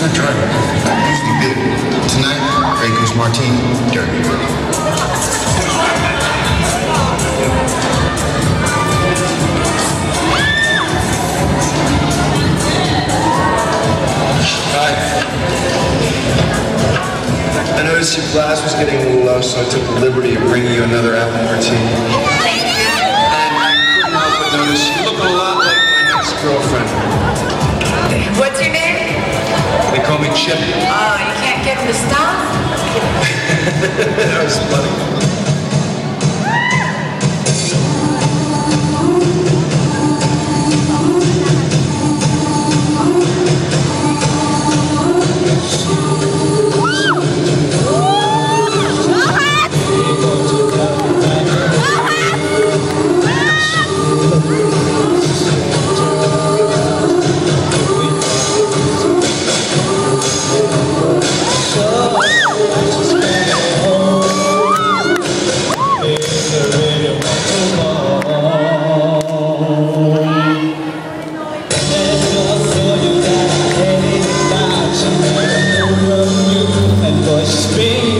not driving. Usually bitter. Tonight, Goose Martini, dirty. I noticed your glass was getting a little low, so I took the liberty of bringing you another apple martini. That was funny. nós bem